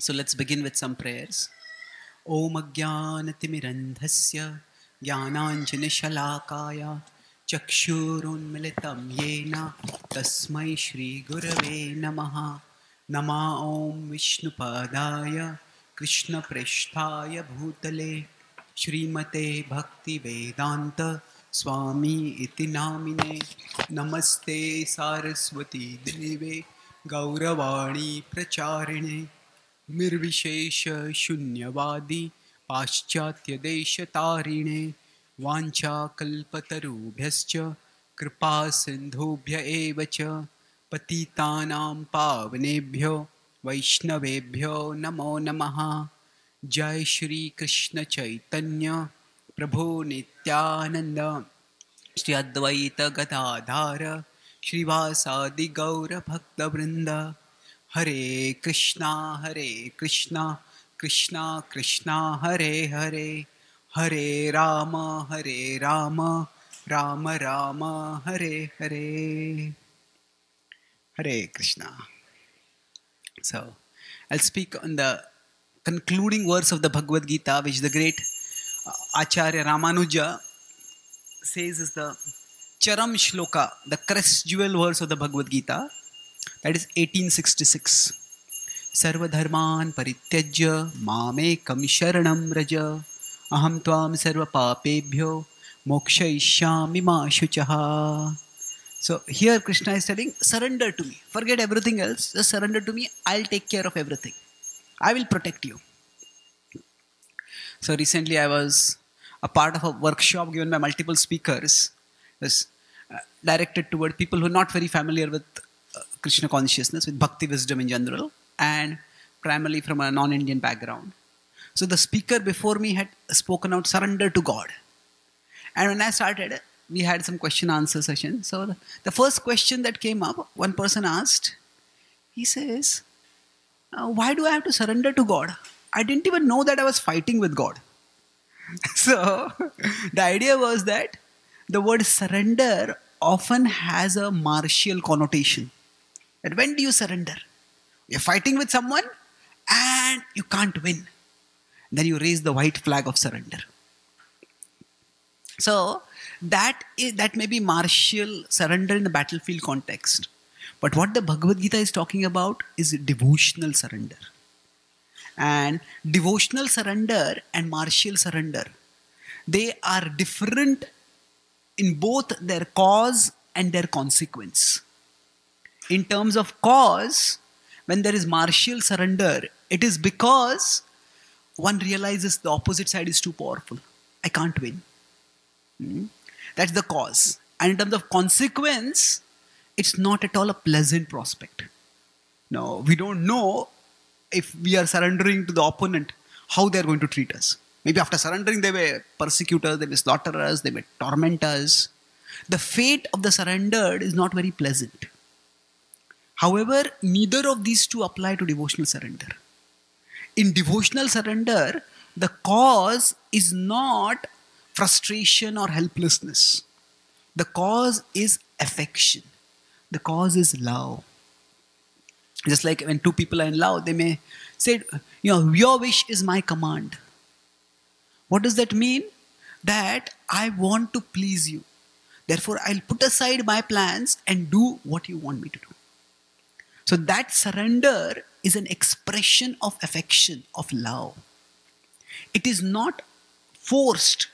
So let's begin with some prayers. Om Ajnanatimirandhasya Jnananjanashalakaya Chakshurunmilitam Yena Tasmai Shri Gurave Namaha Nama Om Vishnupadaya Krishnapreshthaya Bhutale Shrimate Bhakti Vedanta स्वामी इति नामिने नमस्ते सारस्वती देवे गौरवाणी प्रचारिणे निर्विशेष शून्यवादी पाश्चात्य देश तारिणे वांछा कल्पतरुभ्य कृपा सिंधुभ्य पतितानां पावनेभ्यो, वैष्णवेभ्यो नमो नमः। जय श्री कृष्ण चैतन्य, प्रभो नित्यानंद श्री अद्वैत गदाधार, श्रीवासादि Gaura भक्तवृंद Hare Krishna Hare Krishna Krishna Krishna, Hare Hare. Hare Ram Hare Ram Ram Ram, Hare Hare. Hare Krishna. So I speak on the concluding words of the Bhagavad Gita which the great acharya Ramanuja says is the charama shloka the crest jewel words of the Bhagavad Gita that is 1866 सर्वधर्मान् परित्यज्य मामेकं शरणं व्रज अहं त्वां सर्वपापेभ्यो मोक्षयिष्यामि मा शुचः So here Krishna is telling, surrender to me. Forget everything else. Just surrender to me. I'll take care of everything. I will protect you. So recently I was a part of a workshop given by multiple speakers. It was uh, directed toward people who are not very familiar with uh, Krishna consciousness, with bhakti wisdom in general, and primarily from a non-Indian background. So the speaker before me had spoken out surrender to God. And when I started, we had some question answer session. So the, the first question that came up, one person asked, he says, uh, Why do I have to surrender to God? I didn't even know that I was fighting with God. so the idea was that the word surrender often has a martial connotation. That when do you surrender? You're fighting with someone and you can't win. Then you raise the white flag of surrender. So that is, that may be martial surrender in the battlefield context. But what the Bhagavad Gita is talking about is devotional surrender. And devotional surrender and martial surrender, they are different in both their cause and their consequence. In terms of cause, when there is martial surrender, it is because one realizes the opposite side is too powerful. I can't win. Hmm? That's the cause. And in terms of consequence, it's not at all a pleasant prospect. No, we don't know if we are surrendering to the opponent, how they're going to treat us. Maybe after surrendering, they may persecute us, they may slaughter us, they may torment us. The fate of the surrendered is not very pleasant. However, neither of these two apply to devotional surrender. In devotional surrender, the cause is not frustration or helplessness. The cause is affection. The cause is love. Just like when two people are in love, they may say, you know, your wish is my command. What does that mean? That I want to please you. Therefore, I'll put aside my plans and do what you want me to do. So that surrender is an expression of affection, of love. It is not forced,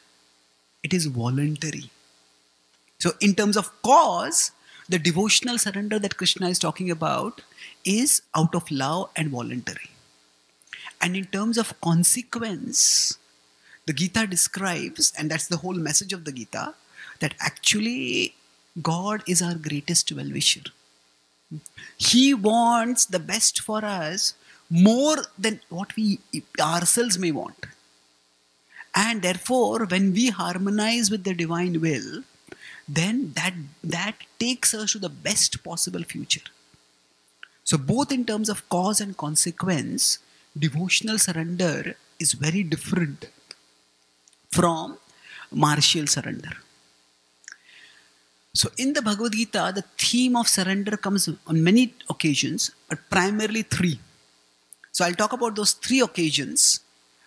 it is voluntary. So, in terms of cause, the devotional surrender that Krishna is talking about is out of love and voluntary. And in terms of consequence, the Gita describes, and that's the whole message of the Gita, that actually God is our greatest well wisher. He wants the best for us more than what we ourselves may want. And therefore, when we harmonize with the divine will, then that, that takes us to the best possible future. So, both in terms of cause and consequence, devotional surrender is very different from martial surrender. So, in the Bhagavad Gita, the theme of surrender comes on many occasions, but primarily three. So I'll talk about those three occasions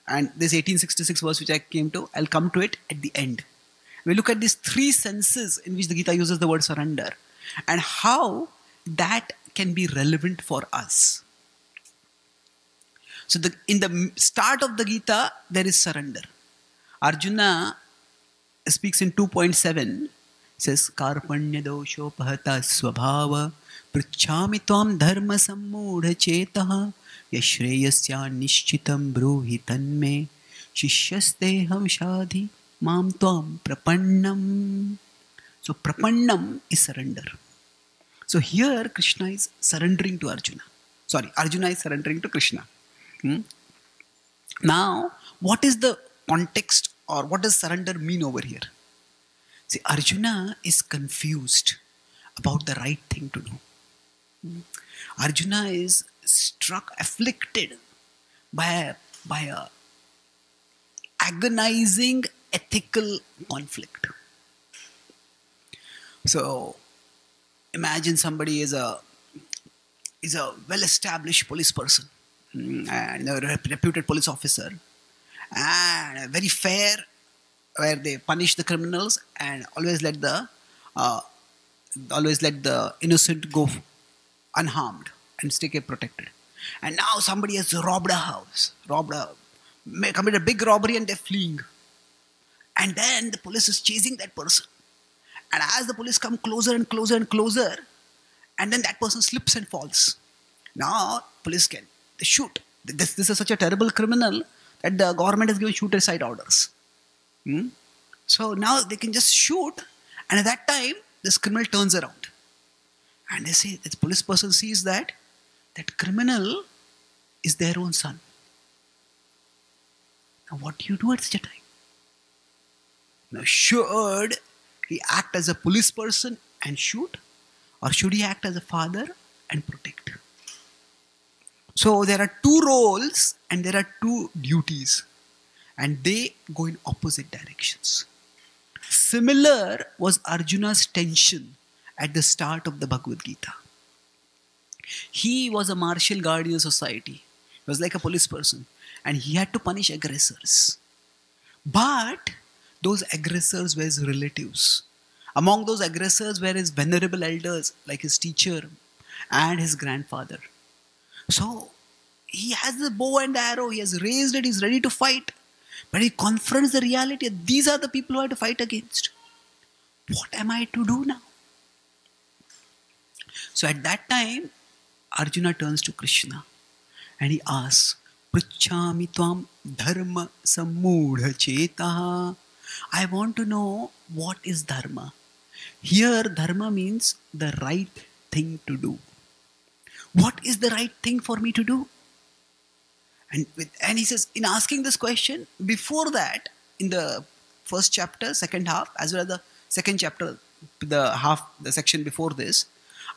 and this 1866 verse which I came to, I'll come to it at the end. We look at these three senses in which the Gita uses the word surrender and how that can be relevant for us. So the, in the start of the Gita, there is surrender. Arjuna speaks in 2.7 संस्कारपण्यदोषोपहतः स्वभाव। पृछा ताम धर्म सम्मूढ़ चेत धर्मसम्मूढचेतः। यश्रेयस्यान्निश्चितं ब्रूहि तन्मे। शिष्यस्तेऽहं शाधि माम ताम प्रपन्नम। So prapannam is surrender so here Krishna is surrendering to Arjun sorry Arjun is surrendering to Krishna now what is the context or what does surrender mean over here See, Arjuna is confused about the right thing to do. Hmm? Arjuna is struck, afflicted by a, by a agonizing ethical conflict. So imagine somebody is a is a well-established police person mm, and a reputed police officer and very fair where they punish the criminals and always let the uh, always let the innocent go unharmed and stay protected and now somebody has robbed a house robbed a committed a big robbery and they're fleeing and then the police is chasing that person and as the police come closer and closer and closer, and then that person slips and falls. Now, police can they shoot. This, this is such a terrible criminal that the government has given shoot aside orders. Hmm? So now they can just shoot, and at that time, this criminal turns around. And they say, the police person sees that that criminal is their own son. Now, what do you do at such a time? Now, should he act as a police person and shoot? Or should he act as a father and protect? So there are two roles and there are two duties, and they go in opposite directions. Similar was Arjuna's tension at the start of the Bhagavad Gita. He was a martial guardian society, he was like a police person, and he had to punish aggressors. But those aggressors were his relatives. Among those aggressors were his venerable elders, like his teacher and his grandfather. So he has the bow and arrow, he has raised it, he's ready to fight. But he confronts the reality these are the people who I have to fight against. What am I to do now? So at that time, Arjuna turns to Krishna and he asks, Prichami tvam dharma sammudha chetaha. I want to know what is dharma. Here, dharma means the right thing to do. What is the right thing for me to do? And, with, and he says, in asking this question, before that, in the first chapter, second half, as well as the second chapter, the half, the section before this,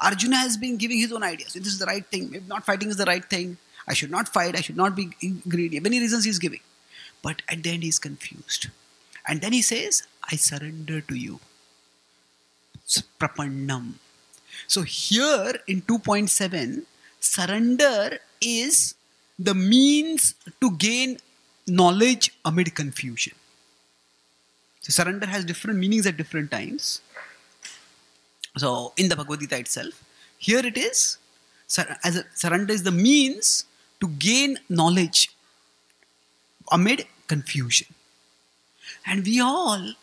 Arjuna has been giving his own ideas. This is the right thing. Maybe not fighting is the right thing. I should not fight. I should not be greedy. Many reasons he's giving. But at the end, he's confused. And then he says, I surrender to you. Prapannam. So here in 2.7, surrender is the means to gain knowledge amid confusion. So surrender has different meanings at different times. So in the Bhagavad Gita itself, here it is, as a, surrender is the means to gain knowledge amid confusion. And we all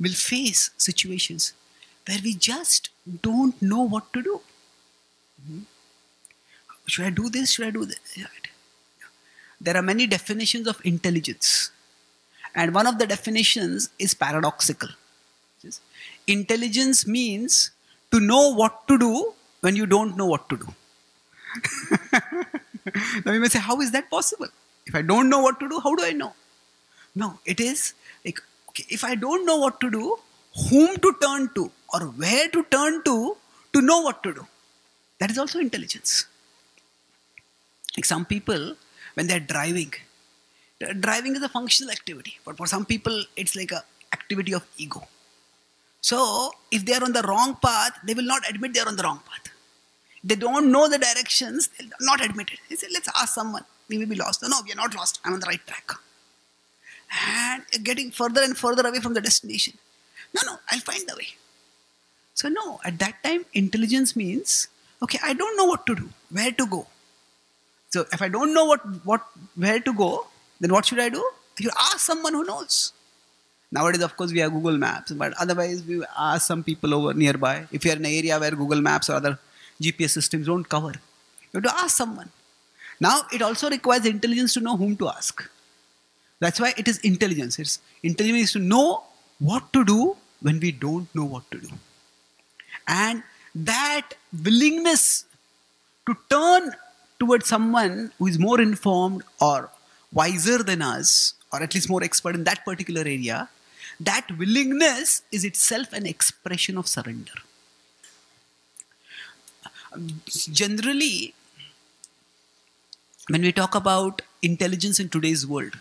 will face situations where we just don't know what to do. Hmm? Should I do this? Should I do this? There are many definitions of intelligence. And one of the definitions is paradoxical. Intelligence means to know what to do when you don't know what to do. now you may say, how is that possible? If I don't know what to do, how do I know? No, it is like, okay, if I don't know what to do, whom to turn to or where to turn to to know what to do. That is also intelligence. Like some people, when they're driving, driving is a functional activity, but for some people, it's like a activity of ego. So, if they are on the wrong path, they will not admit they are on the wrong path. they don't know the directions, they'll not admit it. They say, let's ask someone. We may be lost. No, no, we are not lost. I'm on the right track. And getting further and further away from the destination. No, no, I'll find the way. So, no, at that time, intelligence means, okay, I don't know what to do, where to go. So, if I don't know what, what where to go, then what should I do? You ask someone who knows. Nowadays, of course, we have Google Maps, but otherwise, we ask some people over nearby. If you're in an area where Google Maps or other GPS systems don't cover, you have to ask someone. Now, it also requires intelligence to know whom to ask. That's why it is intelligence. It's intelligence is to know what to do when we don't know what to do. And that willingness to turn towards someone who is more informed or wiser than us, or at least more expert in that particular area, that willingness is itself an expression of surrender. Generally, when we talk about intelligence in today's world,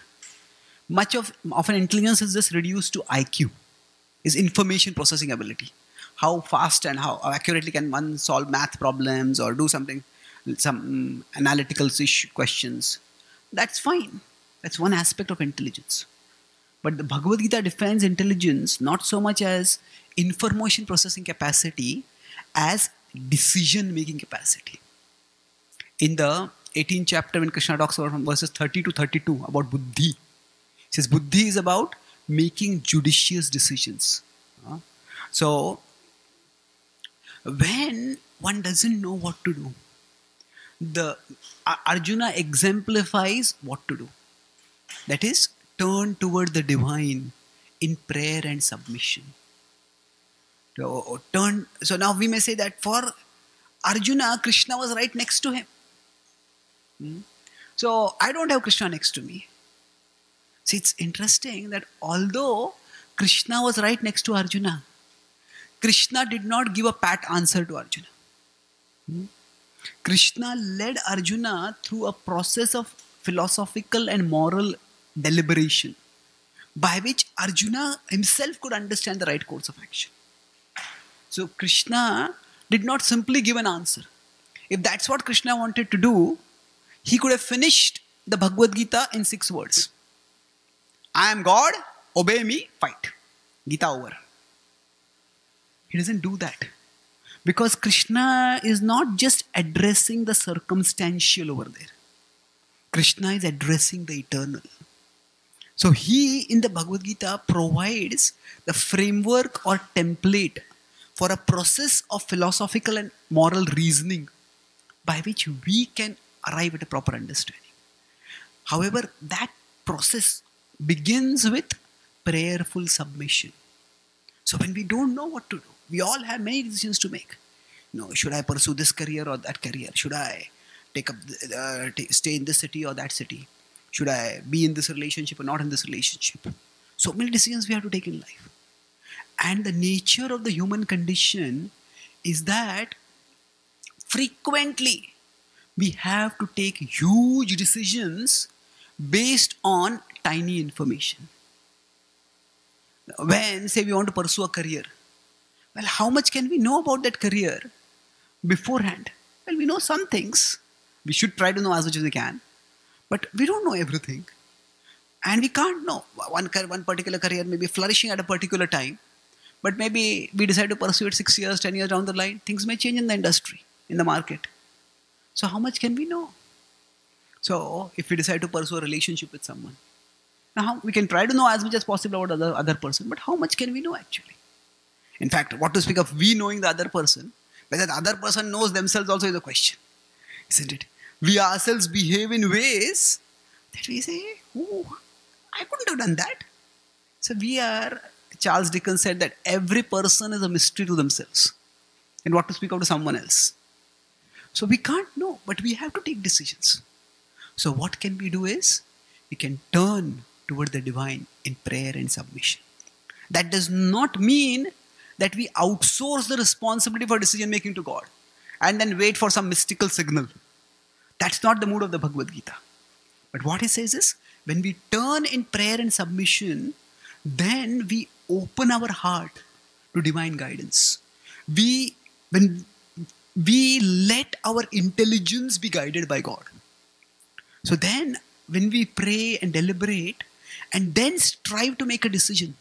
much of often intelligence is just reduced to IQ, is information processing ability. How fast and how accurately can one solve math problems or do something, some mm, analytical questions? That's fine. That's one aspect of intelligence. But the Bhagavad Gita defines intelligence not so much as information processing capacity as decision making capacity. In the 18th chapter, when Krishna talks about from verses 30 to 32 about buddhi, he says buddhi is about making judicious decisions. So, when one doesn't know what to do, the Arjuna exemplifies what to do. That is, turn toward the divine in prayer and submission. So, turn, so now we may say that for Arjuna, Krishna was right next to him. Hmm? So I don't have Krishna next to me. See, it's interesting that although Krishna was right next to Arjuna, Krishna did not give a pat answer to Arjuna. Hmm? Krishna led Arjuna through a process of philosophical and moral deliberation by which Arjuna himself could understand the right course of action. So Krishna did not simply give an answer. If that's what Krishna wanted to do, he could have finished the Bhagavad Gita in six words. I am God, obey me, fight. Gita over. He doesn't do that. Because Krishna is not just addressing the circumstantial over there. Krishna is addressing the eternal. So he in the Bhagavad Gita provides the framework or template for a process of philosophical and moral reasoning by which we can arrive at a proper understanding. However, that process begins with prayerful submission. So when we don't know what to do, we all have many decisions to make. You know, should I pursue this career or that career? Should I take up, uh, stay in this city or that city? Should I be in this relationship or not in this relationship? So many decisions we have to take in life. And the nature of the human condition is that frequently we have to take huge decisions based on tiny information. When, say, we want to pursue a career, well, how much can we know about that career beforehand? Well, we know some things. We should try to know as much as we can. But we don't know everything. And we can't know. One, one particular career may be flourishing at a particular time, but maybe we decide to pursue it six years, ten years down the line. Things may change in the industry, in the market. So, how much can we know? So, if we decide to pursue a relationship with someone, now we can try to know as much as possible about the other, other person, but how much can we know actually? In fact, what to speak of we knowing the other person, whether the other person knows themselves also is a question, isn't it? we ourselves behave in ways that we say, oh, I couldn't have done that. So we are, Charles Dickens said that every person is a mystery to themselves. And what to speak of to someone else. So we can't know, but we have to take decisions. So what can we do is we can turn toward the divine in prayer and submission. That does not mean that we outsource the responsibility for decision making to God and then wait for some mystical signal that's not the mood of the Bhagavad Gita. But what he says is when we turn in prayer and submission, then we open our heart to divine guidance. We, when we let our intelligence be guided by God. So then, when we pray and deliberate and then strive to make a decision,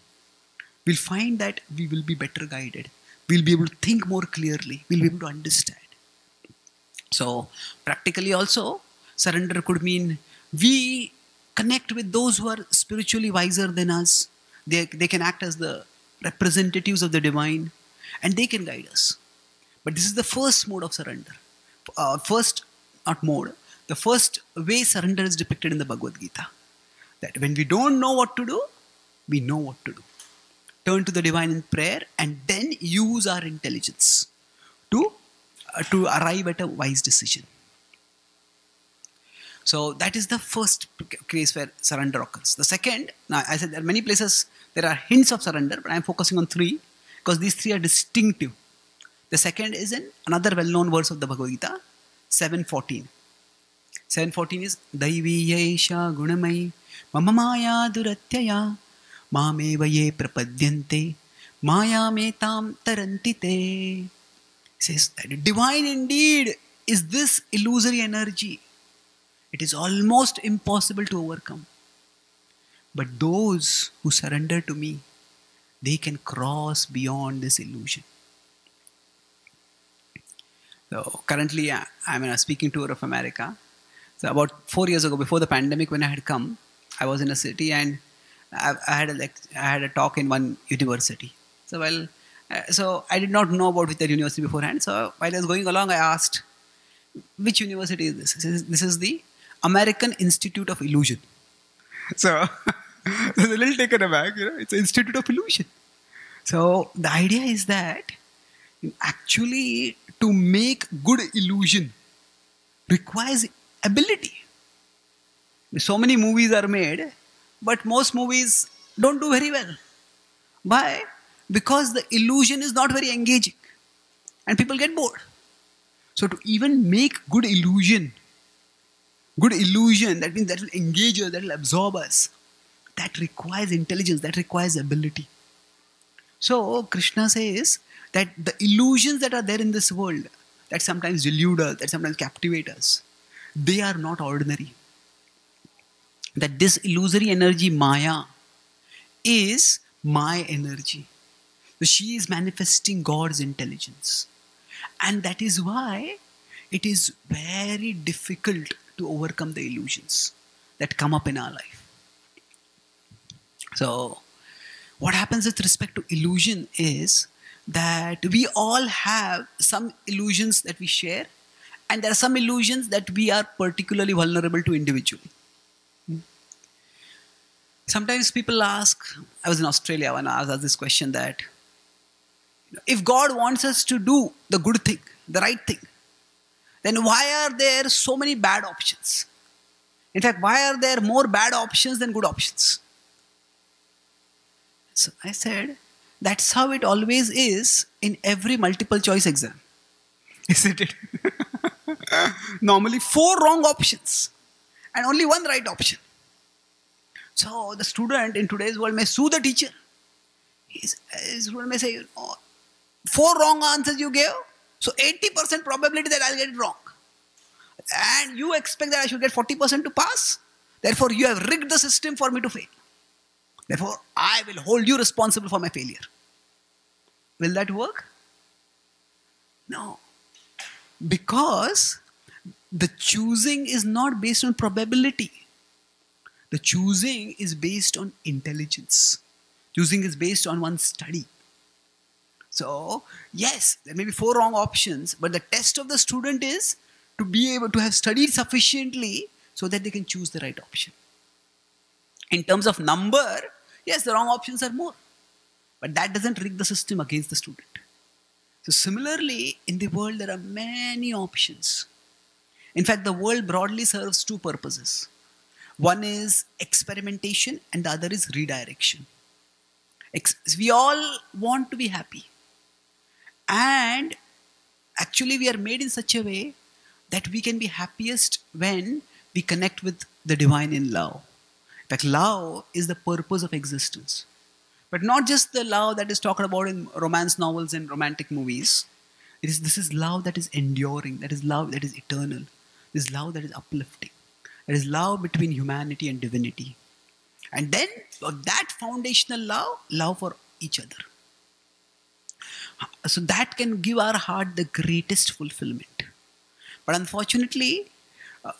we'll find that we will be better guided. We'll be able to think more clearly. We'll be able to understand. So, practically, also, surrender could mean we connect with those who are spiritually wiser than us. They, they can act as the representatives of the divine and they can guide us. But this is the first mode of surrender. Uh, first, not mode, the first way surrender is depicted in the Bhagavad Gita. That when we don't know what to do, we know what to do. Turn to the divine in prayer and then use our intelligence to, uh, to arrive at a wise decision. So that is the first case where surrender occurs. The second, now I said there are many places there are hints of surrender, but I'm focusing on three because these three are distinctive. The second is in another well-known verse of the Bhagavad Gita, 714. 714 is Daiviyesha Gunamai Mama Maya Duratyaya Mameva ye prapadyante Maya metam tarantite. Says divine indeed is this illusory energy it is almost impossible to overcome. But those who surrender to me, they can cross beyond this illusion. So currently, I'm on a speaking tour of America. So about four years ago, before the pandemic, when I had come, I was in a city and I, I had a I had a talk in one university. So uh, so I did not know about that university beforehand. So while I was going along, I asked, "Which university is this?" This is, this is the American Institute of Illusion. So I was a little taken aback, you know, it's an Institute of Illusion. So the idea is that actually to make good illusion requires ability. So many movies are made, but most movies don't do very well. Why? Because the illusion is not very engaging and people get bored. So to even make good illusion good illusion, that means that will engage us, that will absorb us. That requires intelligence, that requires ability. So Krishna says that the illusions that are there in this world, that sometimes delude us, that sometimes captivate us, they are not ordinary. That this illusory energy, Maya, is my energy. So she is manifesting God's intelligence. And that is why it is very difficult to overcome the illusions that come up in our life. So, what happens with respect to illusion is that we all have some illusions that we share, and there are some illusions that we are particularly vulnerable to individually. Sometimes people ask, I was in Australia when I was asked this question that if God wants us to do the good thing, the right thing, then why are there so many bad options? In fact, why are there more bad options than good options? So I said, that's how it always is in every multiple choice exam. Isn't it? Normally, four wrong options and only one right option. So the student in today's world may sue the teacher. His, his student may say, oh, four wrong answers you gave, so 80% probability that I'll get it wrong. And you expect that I should get 40% to pass. Therefore, you have rigged the system for me to fail. Therefore, I will hold you responsible for my failure. Will that work? No. Because the choosing is not based on probability. The choosing is based on intelligence. Choosing is based on one's study. So, yes, there may be four wrong options, but the test of the student is to be able to have studied sufficiently so that they can choose the right option. In terms of number, yes, the wrong options are more, but that doesn't rig the system against the student. So, similarly, in the world, there are many options. In fact, the world broadly serves two purposes one is experimentation, and the other is redirection. We all want to be happy. And actually, we are made in such a way that we can be happiest when we connect with the divine in love. In fact, love is the purpose of existence. But not just the love that is talked about in romance novels and romantic movies. It is this is love that is enduring, that is love that is eternal, this love that is uplifting. It is love between humanity and divinity. And then that foundational love, love for each other. So that can give our heart the greatest fulfillment. But unfortunately, uh,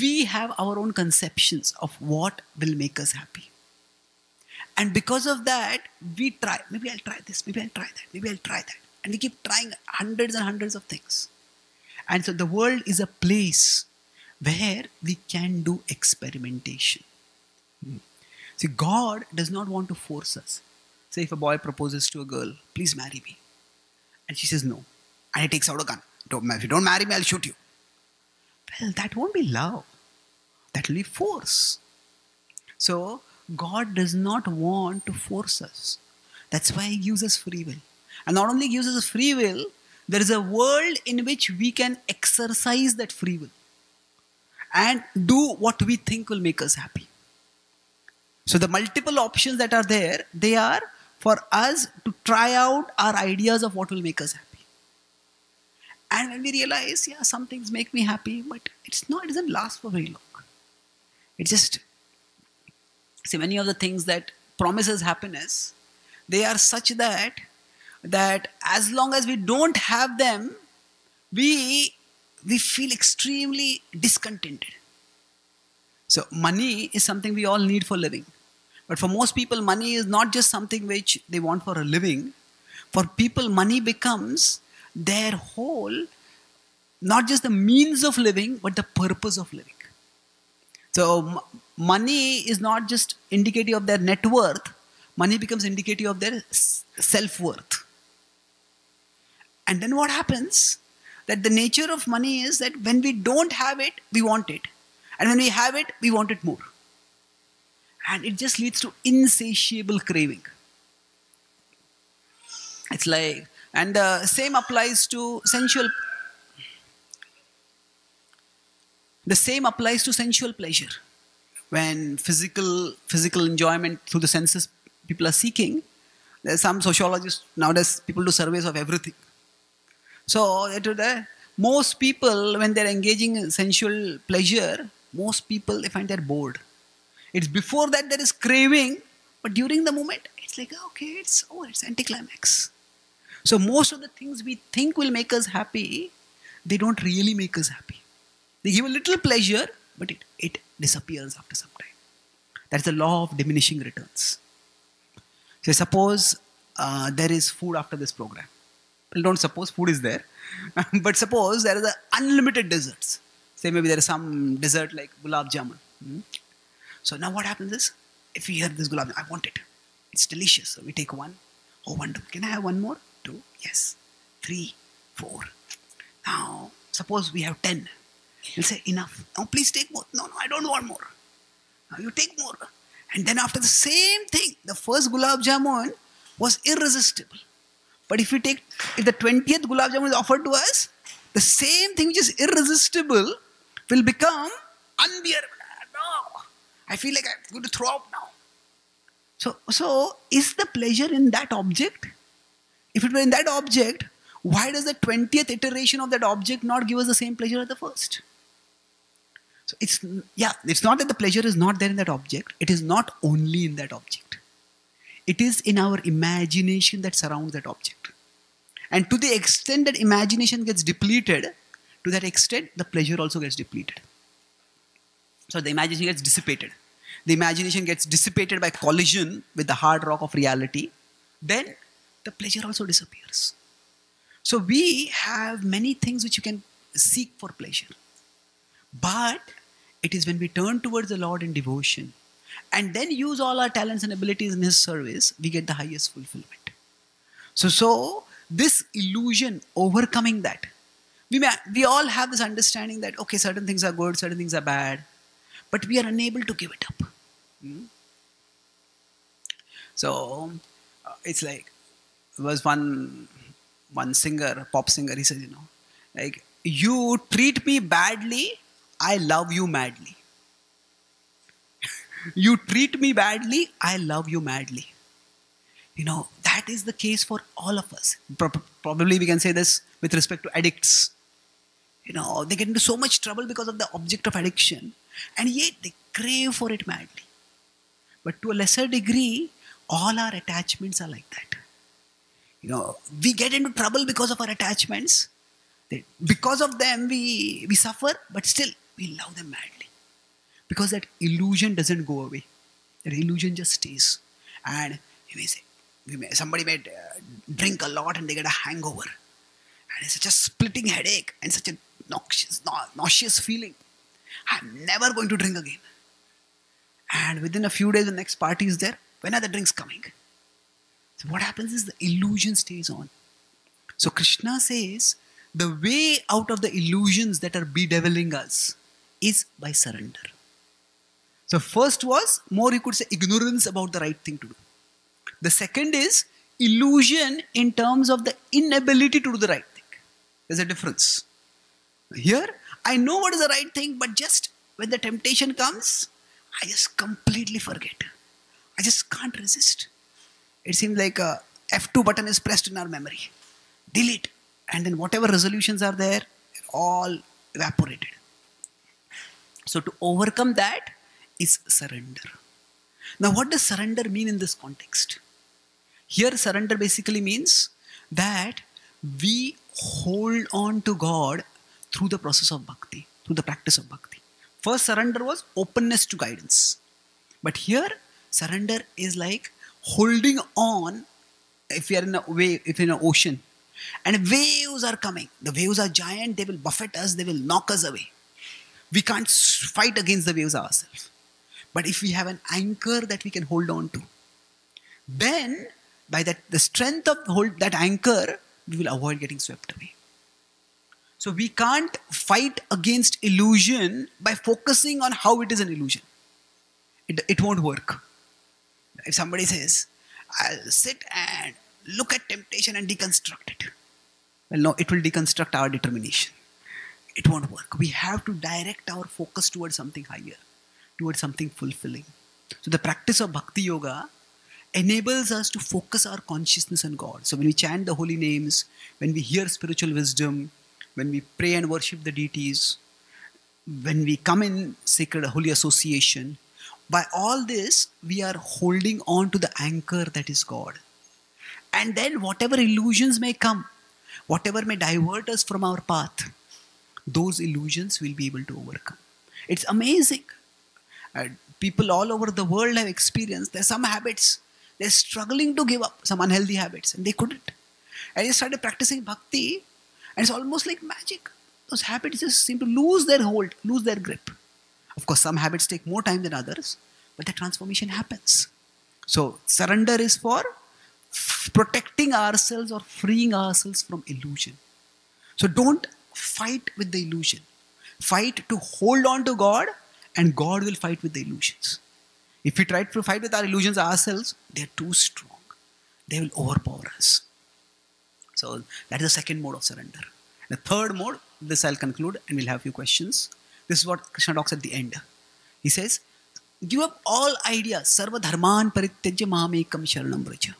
we have our own conceptions of what will make us happy. And because of that, we try, maybe I'll try this, maybe I'll try that, maybe I'll try that. And we keep trying hundreds and hundreds of things. And so the world is a place where we can do experimentation. See, God does not want to force us. Say, if a boy proposes to a girl, please marry me. And she says no. And he takes out a gun. If you don't marry me, I'll shoot you. Well, that won't be love. That will be force. So, God does not want to force us. That's why He gives us free will. And not only gives us free will, there is a world in which we can exercise that free will and do what we think will make us happy. So the multiple options that are there, they are for us to try out our ideas of what will make us happy. And when we realize, yeah, some things make me happy, but it's not, it doesn't last for very long. It just, see, many of the things that promises happiness, they are such that that as long as we don't have them, we we feel extremely discontented. So money is something we all need for living. But for most people, money is not just something which they want for a living. For people, money becomes their whole, not just the means of living, but the purpose of living. So money is not just indicative of their net worth, money becomes indicative of their self worth. And then what happens? That the nature of money is that when we don't have it, we want it. And when we have it, we want it more. And it just leads to insatiable craving. It's like, and the same applies to sensual. The same applies to sensual pleasure. When physical physical enjoyment through the senses people are seeking, there's some sociologists nowadays people do surveys of everything so the, most people, when they're engaging in sensual pleasure, most people they find they're bored. It's before that there is craving, but during the moment, it's like okay, it's oh, it's anticlimax. So most of the things we think will make us happy, they don't really make us happy. They give a little pleasure, but it, it disappears after some time. That's the law of diminishing returns. So suppose uh, there is food after this program don't suppose food is there. but suppose there is a unlimited desserts. Say maybe there is some dessert like gulab jamun. Hmm? So now what happens is, if we have this gulab, I want it. It's delicious. So we take one. Oh, wonderful. Can I have one more? Two. Yes. Three. Four. Now, suppose we have ten. We'll say enough. Now please take more. No, no, I don't want more. Now you take more. And then after the same thing, the first gulab jamun was irresistible. But if we take, if the 20th gulab jamun is offered to us, the same thing which is irresistible will become unbearable. Ah, no, I feel like I'm going to throw up now. So, so is the pleasure in that object? If it were in that object, why does the 20th iteration of that object not give us the same pleasure as the first? So it's yeah, it's not that the pleasure is not there in that object, it is not only in that object. It is in our imagination that surrounds that object. And to the extent that imagination gets depleted, to that extent, the pleasure also gets depleted. So the imagination gets dissipated. The imagination gets dissipated by collision with the hard rock of reality. Then the pleasure also disappears. So we have many things which you can seek for pleasure. But it is when we turn towards the Lord in devotion and then use all our talents and abilities in his service, we get the highest fulfillment. So, so this illusion, overcoming that, we, may, we all have this understanding that, okay, certain things are good, certain things are bad, but we are unable to give it up. Hmm? So, uh, it's like, there was one, one singer, pop singer, he said, you know, like, you treat me badly, I love you madly. You treat me badly, I love you madly. You know, that is the case for all of us. probably we can say this with respect to addicts. You know, they get into so much trouble because of the object of addiction, and yet they crave for it madly. But to a lesser degree, all our attachments are like that. You know, we get into trouble because of our attachments. Because of them, we, we suffer, but still we love them madly. Because that illusion doesn't go away. That illusion just stays. And you may say, may, somebody may uh, drink a lot and they get a hangover. And it's such a splitting headache and such a nauseous, nauseous feeling. I'm never going to drink again. And within a few days, the next party is there. When are the drinks coming? So what happens is the illusion stays on. So Krishna says the way out of the illusions that are bedeviling us is by surrender. So first was more you could say ignorance about the right thing to do. The second is illusion in terms of the inability to do the right thing. There's a difference. Here, I know what is the right thing, but just when the temptation comes, I just completely forget. I just can't resist. It seems like a F2 button is pressed in our memory. Delete. And then whatever resolutions are there, all evaporated. So to overcome that is surrender. Now, what does surrender mean in this context? Here, surrender basically means that we hold on to God through the process of bhakti, through the practice of bhakti. First surrender was openness to guidance. But here, surrender is like holding on if we are in a wave, if in an ocean, and waves are coming. The waves are giant, they will buffet us, they will knock us away. We can't fight against the waves ourselves. But if we have an anchor that we can hold on to, then by that the strength of hold that anchor, we will avoid getting swept away. So we can't fight against illusion by focusing on how it is an illusion. It, it won't work. If somebody says, I'll sit and look at temptation and deconstruct it. Well, no, it will deconstruct our determination. It won't work. We have to direct our focus towards something higher, towards something fulfilling. So the practice of bhakti yoga enables us to focus our consciousness on God. So when we chant the holy names, when we hear spiritual wisdom, when we pray and worship the deities, when we come in sacred holy association, by all this, we are holding on to the anchor that is God. And then, whatever illusions may come, whatever may divert us from our path, those illusions we'll be able to overcome. It's amazing. Uh, people all over the world have experienced there's some habits they're struggling to give up some unhealthy habits and they couldn't. And they started practicing bhakti and it's almost like magic. Those habits just seem to lose their hold, lose their grip. Of course, some habits take more time than others, but the transformation happens. So, surrender is for protecting ourselves or freeing ourselves from illusion. So, don't fight with the illusion. Fight to hold on to God, and God will fight with the illusions. If we try to fight with our illusions ourselves, they're too strong. They will overpower us. So that is the second mode of surrender. The third mode, this I'll conclude and we'll have a few questions. This is what Krishna talks at the end. He says, Give up all ideas, sarva dharman parityajya mamekam sharanam vraja.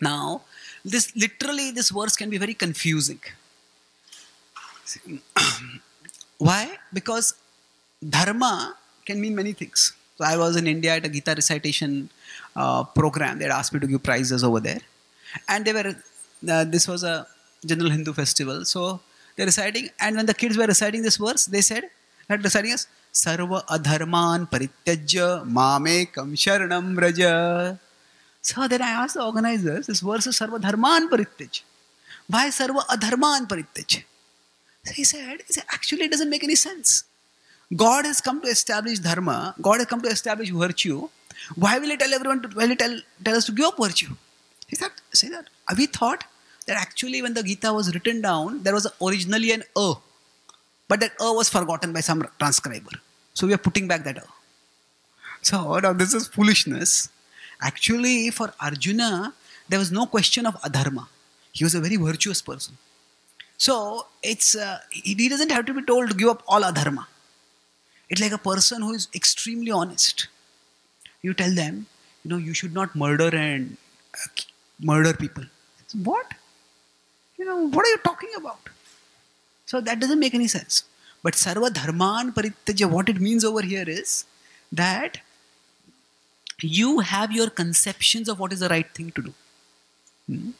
Now, this literally this verse can be very confusing. Why? Because dharma can mean many things. So I was in India at a Gita recitation uh, program. They asked me to give prizes over there, and they were. Uh, this was a general Hindu festival, so they're reciting. And when the kids were reciting this verse, they said that reciting is Sarva adharman parityajya mame kam sharanam vraja. So then I asked the organizers, this verse is Sarva dharman parityaj. Why Sarva adharman parityaj? So he said, he said, actually it doesn't make any sense. God has come to establish dharma, God has come to establish virtue. Why will he tell everyone to why will he tell, tell us to give up virtue? He said, say that. We thought that actually when the Gita was written down, there was originally an A. But that A was forgotten by some transcriber. So we are putting back that A. So now this is foolishness. Actually, for Arjuna, there was no question of adharma. He was a very virtuous person. So it's uh, he doesn't have to be told to give up all adharma. It's like a person who is extremely honest. You tell them, you know, you should not murder and uh, murder people. What? You know, what are you talking about? So that doesn't make any sense. But sarva dharman parityaja, what it means over here is that you have your conceptions of what is the right thing to do. Hmm?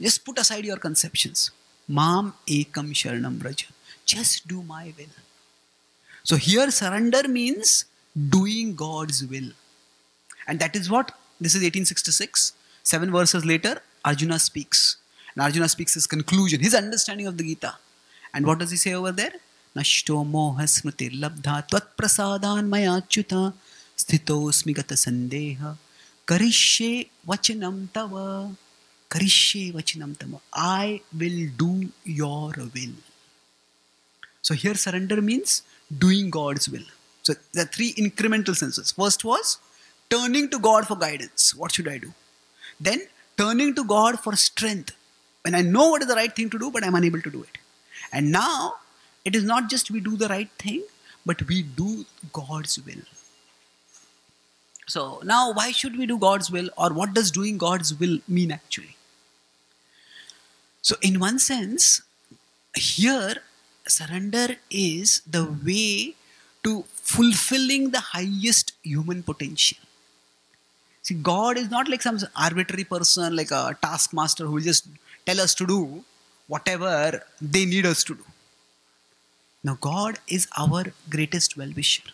Just put aside your conceptions. Mam ekam sharanam braja. Just do my will. So here surrender means doing God's will. And that is what this is 1866. Seven verses later, Arjuna speaks. And Arjuna speaks his conclusion, his understanding of the Gita. And what does he say over there? Nashto moha smriti labdha tvat prasadan mayachyuta sthitosmi sandeha karishye vachanam tava karishye vachanam tava I will do your will. So here surrender means doing God's will. So there are three incremental senses. First was turning to God for guidance. What should I do? Then turning to God for strength. When I know what is the right thing to do, but I'm unable to do it. And now it is not just we do the right thing, but we do God's will. So now why should we do God's will or what does doing God's will mean actually? So in one sense, here surrender is the way to fulfilling the highest human potential. See, God is not like some arbitrary person, like a taskmaster who will just tell us to do whatever they need us to do. Now, God is our greatest well wisher.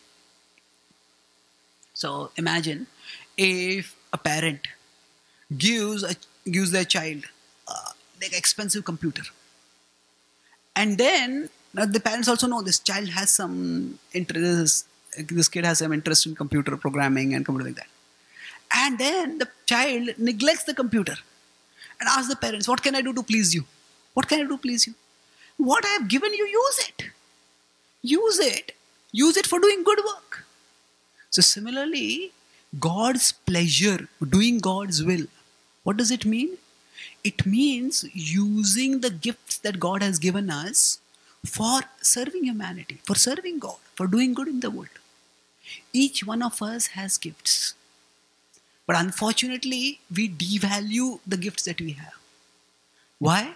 So, imagine if a parent gives a, gives their child uh, like expensive computer, and then now the parents also know this child has some interest. This kid has some interest in computer programming and computer like that and then the child neglects the computer and asks the parents, What can I do to please you? What can I do to please you? What I have given you, use it. Use it. Use it for doing good work. So, similarly, God's pleasure, doing God's will, what does it mean? It means using the gifts that God has given us for serving humanity, for serving God, for doing good in the world. Each one of us has gifts but unfortunately, we devalue the gifts that we have. Why?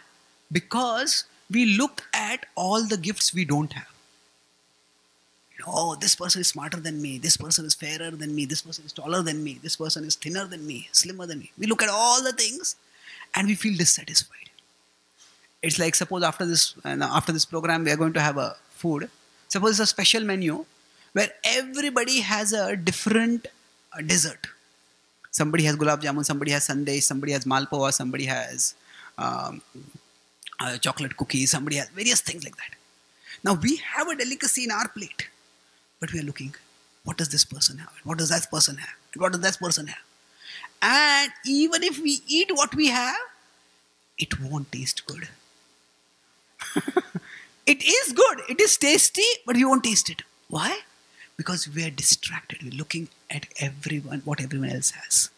Because we look at all the gifts we don't have. Oh, this person is smarter than me. This person is fairer than me. This person is taller than me. This person is thinner than me, slimmer than me. We look at all the things and we feel dissatisfied. It's like suppose after this uh, after this program we are going to have a food. Suppose it's a special menu where everybody has a different uh, dessert somebody has gulab jamun, somebody has sundae, somebody has malpua, somebody has um, uh, chocolate cookies, somebody has various things like that. Now we have a delicacy in our plate, but we are looking, what does this person have? What does that person have? What does that person have? And even if we eat what we have, it won't taste good. It is good, it is tasty, but we won't taste it. Why? because we are distracted. We're looking at everyone, what everyone else has.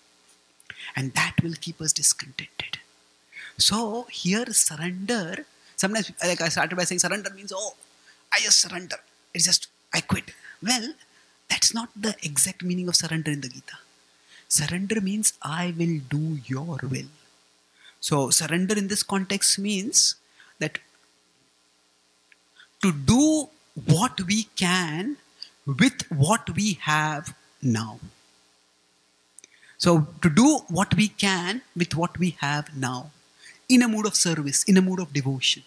And that will keep us discontented. So here, surrender. Sometimes, like I started by saying, surrender means, oh, I just surrender. It's just, I quit. Well, that's not the exact meaning of surrender in the Gita. Surrender means, I will do your will. So, surrender in this context means that to do what we can with what we have now. So, to do what we can with what we have now, in a mood of service, in a mood of devotion.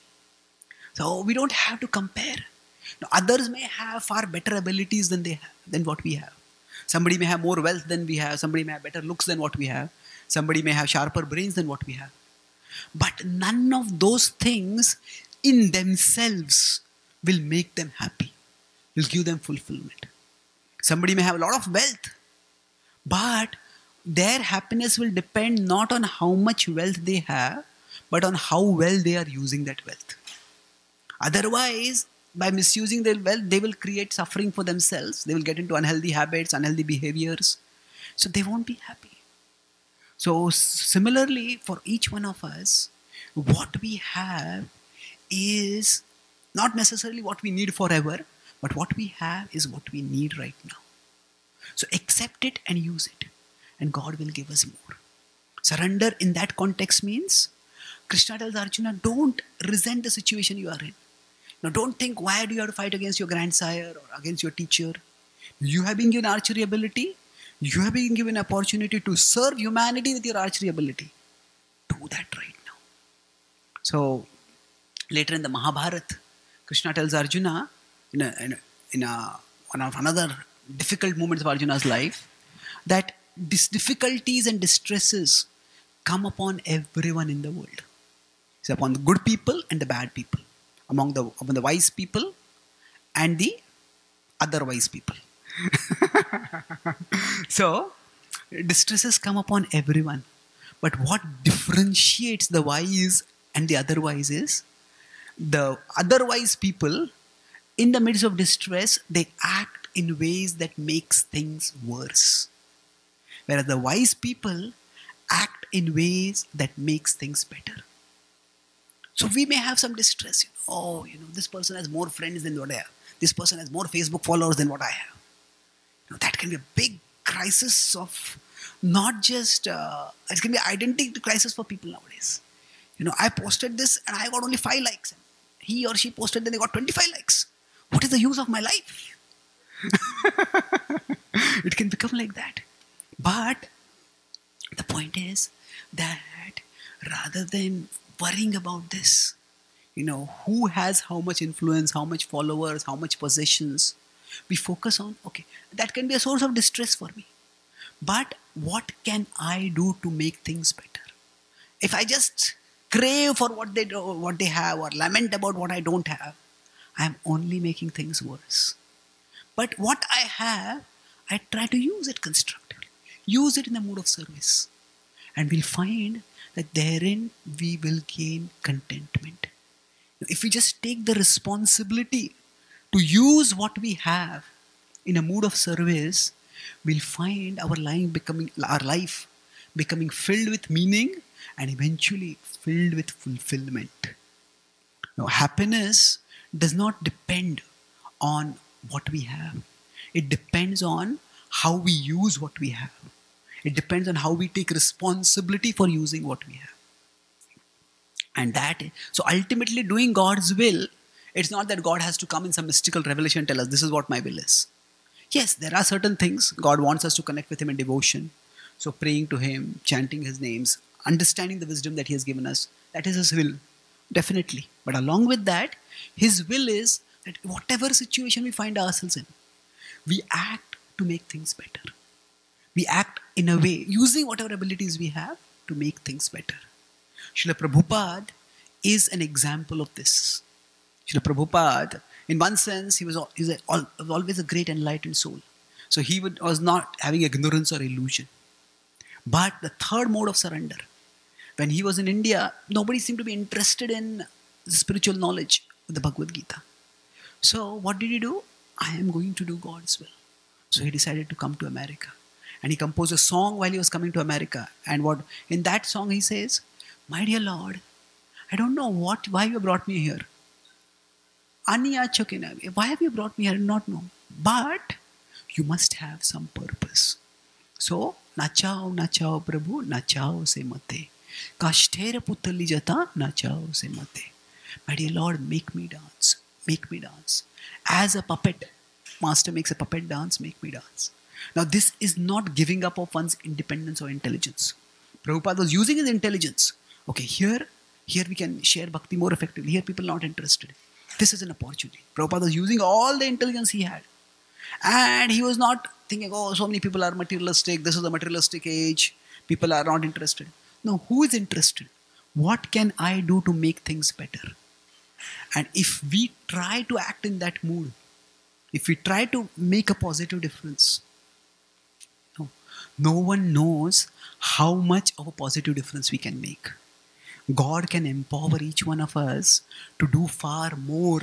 So, we don't have to compare. Now, others may have far better abilities than they have, than what we have. Somebody may have more wealth than we have. Somebody may have better looks than what we have. Somebody may have sharper brains than what we have. But none of those things in themselves will make them happy will give them fulfillment. Somebody may have a lot of wealth, but their happiness will depend not on how much wealth they have, but on how well they are using that wealth. Otherwise, by misusing their wealth, they will create suffering for themselves. They will get into unhealthy habits, unhealthy behaviors. So they won't be happy. So, similarly, for each one of us, what we have is not necessarily what we need forever, but what we have is what we need right now. So accept it and use it, and God will give us more. Surrender in that context means Krishna tells Arjuna, don't resent the situation you are in. Now, don't think, why do you have to fight against your grandsire or against your teacher? You have been given archery ability. You have been given opportunity to serve humanity with your archery ability. Do that right now. So, later in the Mahabharata, Krishna tells Arjuna, in, a, in, a, in a, one of another difficult moments of Arjuna's life, that these difficulties and distresses come upon everyone in the world. It's upon the good people and the bad people among the, among the wise people and the otherwise people. so, distresses come upon everyone. But what differentiates the wise and the otherwise is the otherwise people, in the midst of distress, they act in ways that makes things worse. Whereas the wise people act in ways that makes things better. So we may have some distress. You know, oh, you know, this person has more friends than what I have. This person has more Facebook followers than what I have. You know, that can be a big crisis of not just uh, it can be identity crisis for people nowadays. You know, I posted this and I got only five likes. He or she posted, then they got 25 likes. What is the use of my life? it can become like that. But the point is that rather than worrying about this. You know, who has how much influence, how much followers, how much possessions. We focus on, okay, that can be a source of distress for me. But what can I do to make things better? If I just crave for what they do, what they have or lament about what I don't have, I am only making things worse. But what I have, I try to use it constructively. Use it in the mood of service. And we'll find that therein we will gain contentment. If we just take the responsibility to use what we have in a mood of service, we'll find our life becoming our life becoming filled with meaning and eventually filled with fulfillment. Now, happiness does not depend on what we have. It depends on how we use what we have. It depends on how we take responsibility for using what we have. And that, so ultimately, doing God's will, it's not that God has to come in some mystical revelation and tell us this is what my will is. Yes, there are certain things God wants us to connect with Him in devotion. So, praying to Him, chanting His names, understanding the wisdom that He has given us, that is His will, definitely. But along with that, His will is that whatever situation we find ourselves in, we act to make things better we act in a way using whatever abilities we have to make things better. Srila Prabhupada is an example of this. Srila Prabhupada, in one sense, he was, he was, always a great enlightened soul. So he would, was not having ignorance or illusion. But the third mode of surrender, when he was in India, nobody seemed to be interested in spiritual knowledge of the Bhagavad Gita. So what did he do? I am going to do God's will. So he decided to come to America and he composed a song while he was coming to America. And what in that song he says, My dear Lord, I don't know what why you brought me here. Why have you brought me here? I do not know. But you must have some purpose. So, nachao, nachao, Prabhu, nachao se mate. Kashtera putali jata, nachao se mate. My dear Lord, make me dance. Make me dance. As a puppet, master makes a puppet dance, make me dance. Now, this is not giving up of one's independence or intelligence. Prabhupada was using his intelligence. Okay, here, here we can share bhakti more effectively. Here, people are not interested. This is an opportunity. Prabhupada was using all the intelligence he had. And he was not thinking, oh, so many people are materialistic. This is a materialistic age. People are not interested. No, who is interested? What can I do to make things better? And if we try to act in that mood, if we try to make a positive difference, no one knows how much of a positive difference we can make. God can empower each one of us to do far more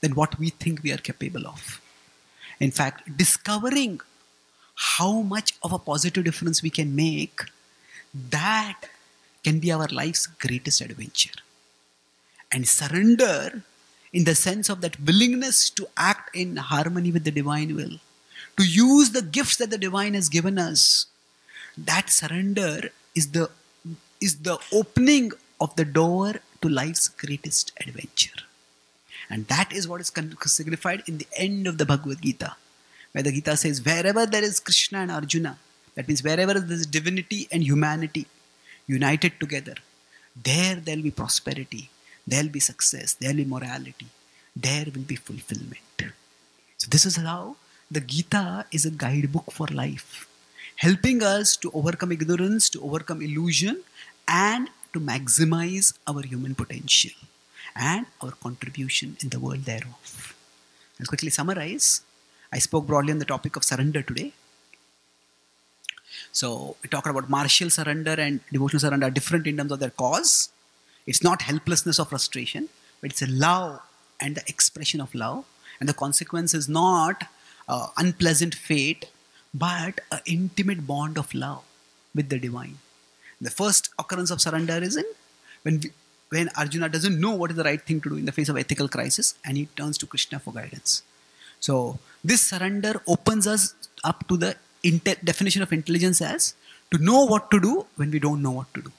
than what we think we are capable of. In fact, discovering how much of a positive difference we can make, that can be our life's greatest adventure. And surrender, in the sense of that willingness to act in harmony with the divine will, to use the gifts that the divine has given us that surrender is the is the opening of the door to life's greatest adventure. And that is what is signified in the end of the Bhagavad Gita, where the Gita says, Wherever there is Krishna and Arjuna, that means wherever there is divinity and humanity united together, there there will be prosperity, there will be success, there will be morality, there will be fulfillment. So, this is how the Gita is a guidebook for life, helping us to overcome ignorance, to overcome illusion, and to maximize our human potential and our contribution in the world thereof. I'll quickly summarize. I spoke broadly on the topic of surrender today. So we talked about martial surrender and devotional surrender are different in terms of their cause. It's not helplessness or frustration, but it's a love and the expression of love. And the consequence is not uh, unpleasant fate, but an intimate bond of love with the divine. The first occurrence of surrender is in when we, when Arjuna doesn't know what is the right thing to do in the face of ethical crisis, and he turns to Krishna for guidance. So this surrender opens us up to the definition of intelligence as to know what to do when we don't know what to do.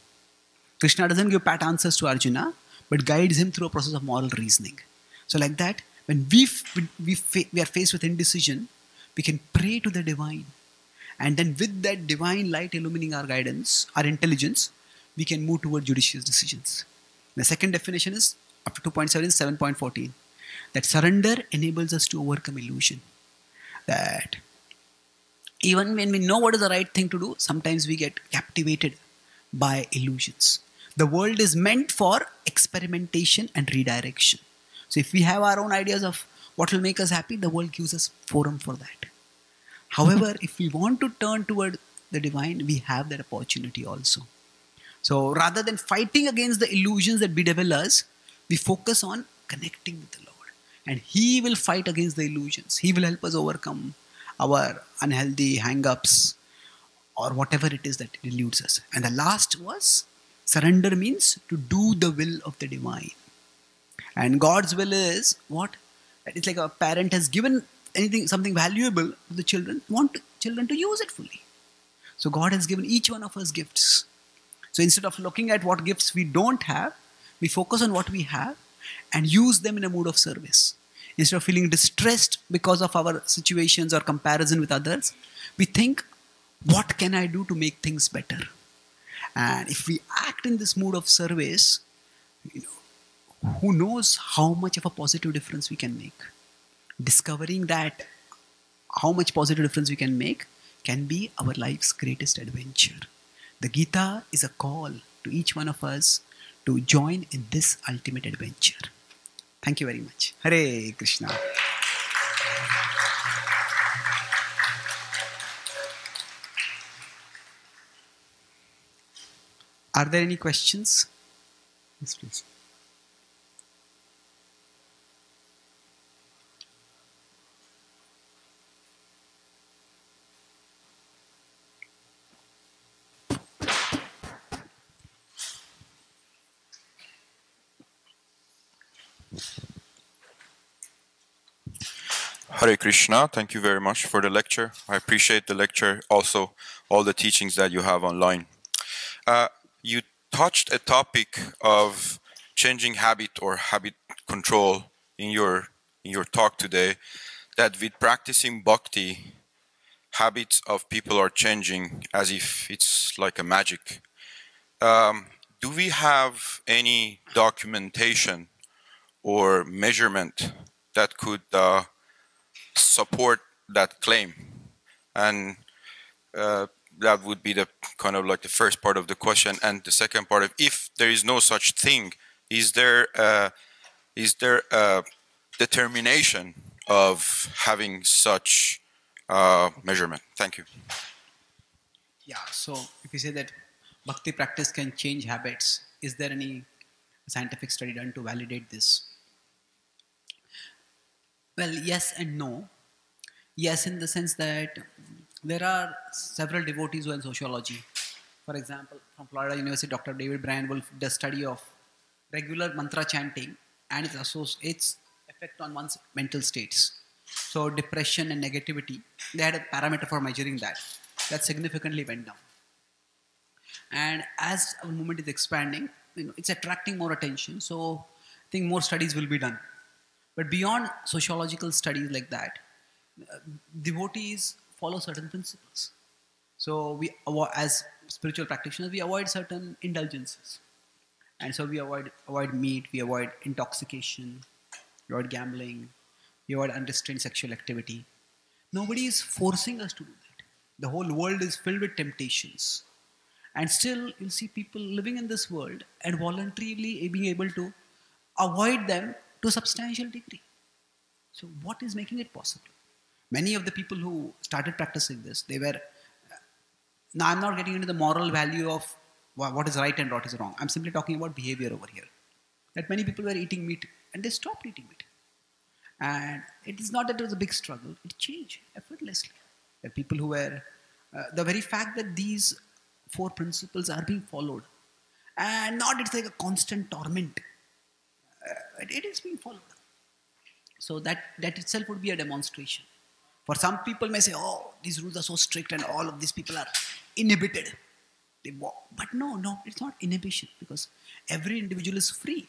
Krishna doesn't give pat answers to Arjuna, but guides him through a process of moral reasoning. So, like that, when we, we, we are faced with indecision, we can pray to the divine. And then, with that divine light illumining our guidance, our intelligence, we can move toward judicious decisions. The second definition is after 2.7 is 7.14 that surrender enables us to overcome illusion. That even when we know what is the right thing to do, sometimes we get captivated by illusions. The world is meant for experimentation and redirection. So if we have our own ideas of what will make us happy, the world gives us forum for that. However, if we want to turn toward the divine, we have that opportunity also. So rather than fighting against the illusions that bedevil us, we focus on connecting with the Lord. And He will fight against the illusions. He will help us overcome our unhealthy hang-ups or whatever it is that eludes us. And the last was surrender means to do the will of the divine. And God's will is what? It's like a parent has given anything, something valuable to the children, want children to use it fully. So God has given each one of us gifts. So instead of looking at what gifts we don't have, we focus on what we have and use them in a mood of service. Instead of feeling distressed because of our situations or comparison with others, we think, what can I do to make things better? And if we act in this mood of service, you know, who knows how much of a positive difference we can make? Discovering that how much positive difference we can make can be our life's greatest adventure. The Gita is a call to each one of us to join in this ultimate adventure. Thank you very much. Hare Krishna. Are there any questions? Yes, please. Hare Krishna, thank you very much for the lecture. I appreciate the lecture, also all the teachings that you have online. Uh, you touched a topic of changing habit or habit control in your in your talk today. That with practicing bhakti, habits of people are changing as if it's like a magic. Um, do we have any documentation or measurement that could uh, support that claim? And uh, that would be the kind of like the first part of the question. And the second part of if there is no such thing, is there a, is there a determination of having such uh, measurement? Thank you. Yeah. So if you say that bhakti practice can change habits, is there any scientific study done to validate this? Well, yes and no. Yes, in the sense that there are several devotees who are in sociology. For example, from Florida University, Dr. David Brian Wolf does study of regular mantra chanting and its, its effect on one's mental states. So depression and negativity, they had a parameter for measuring that. That significantly went down. And as our movement is expanding, you know, it's attracting more attention. So I think more studies will be done. But beyond sociological studies like that, uh, devotees follow certain principles. So we, as spiritual practitioners, we avoid certain indulgences, and so we avoid avoid meat, we avoid intoxication, we avoid gambling, we avoid unrestrained sexual activity. Nobody is forcing us to do that. The whole world is filled with temptations, and still you'll see people living in this world and voluntarily being able to avoid them to a substantial degree. So, what is making it possible? Many of the people who started practicing this, they were. Now, I'm not getting into the moral value of what is right and what is wrong. I'm simply talking about behavior over here. That many people were eating meat and they stopped eating meat. And it is not that it was a big struggle, it changed effortlessly. There are people who were, uh, the very fact that these four principles are being followed, and not it's like a constant torment, uh, it- it is being followed. So that, that itself would be a demonstration. For some people may say, oh, these rules are so strict and all of these people are inhibited. They walk. But no, no, it's not inhibition because every individual is free.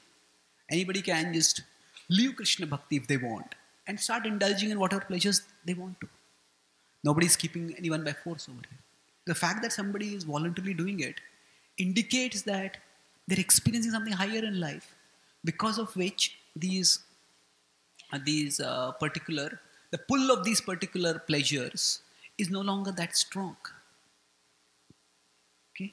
Anybody can just leave Krishna Bhakti if they want and start indulging in whatever pleasures they want to. Nobody is keeping anyone by force over here. The fact that somebody is voluntarily doing it indicates that they're experiencing something higher in life because of which these uh, these uh, particular the pull of these particular pleasures is no longer that strong. Okay?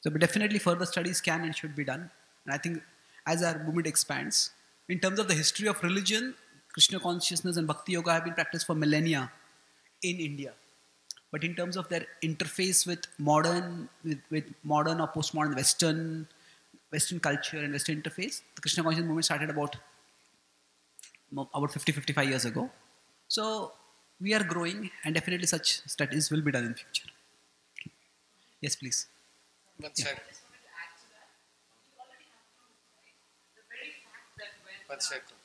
So but definitely further studies can and should be done. And i think as our movement expands in terms of the history of religion krishna consciousness and bhakti yoga have been practiced for millennia in india. But in terms of their interface with modern with, with modern or postmodern western western culture and western interface the krishna consciousness movement started about about 50 55 years ago. So we are growing and definitely such studies will be done in future. Yes please. One sec. One second.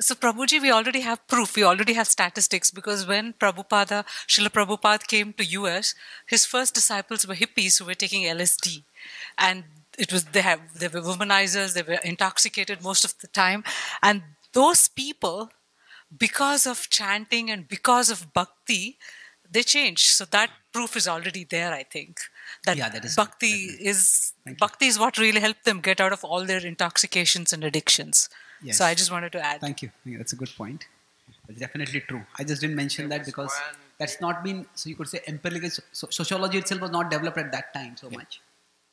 So, Prabhuji, we already have proof. We already have statistics because when Prabhupada, Srila Prabhupada came to US, his first disciples were hippies who were taking LSD. And it was, they have, they were womanizers, they were intoxicated most of the time. And those people, because of chanting and because of bhakti, they changed. So that proof is already there, I think. That, Yeah, that is- bhakti definitely. is Thank you. bhakti is what really helped them get out of all their intoxications and addictions. Yes. So I just wanted to add. Thank you. Yeah, that's a good point. It's definitely true. I just didn't mention that because that's not been, so you could say empirical, so sociology itself was not developed at that time so much.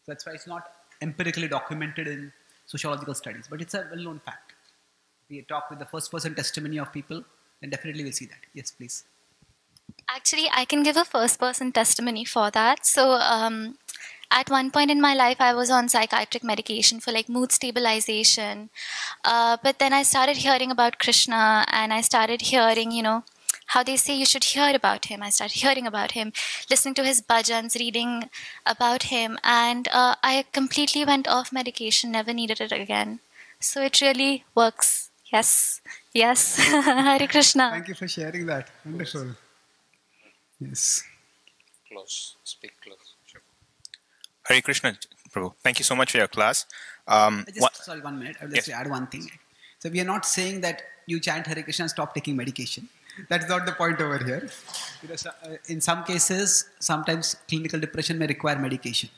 So that's why it's not empirically documented in sociological studies, but it's a well known fact. We talk with the first person testimony of people, then definitely we'll see that. Yes, please. Actually, I can give a first person testimony for that. So, um, at one point in my life, I was on psychiatric medication for like mood stabilization. Uh, but then I started hearing about Krishna and I started hearing, you know, how they say you should hear about him. I started hearing about him, listening to his bhajans, reading about him, and uh, I completely went off medication, never needed it again. So it really works. Yes, yes. Hari Krishna. Thank you for sharing that. Wonderful. Yes. Close. Speak close. Hare Krishna, Prabhu. Thank you so much for your class. Um, just, sorry, one minute. I would Yes. just add one thing. So we are not saying that you chant Hare Krishna and stop taking medication. That's not the point over here. Because uh, in some cases, sometimes clinical depression may require medication.